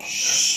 Shh.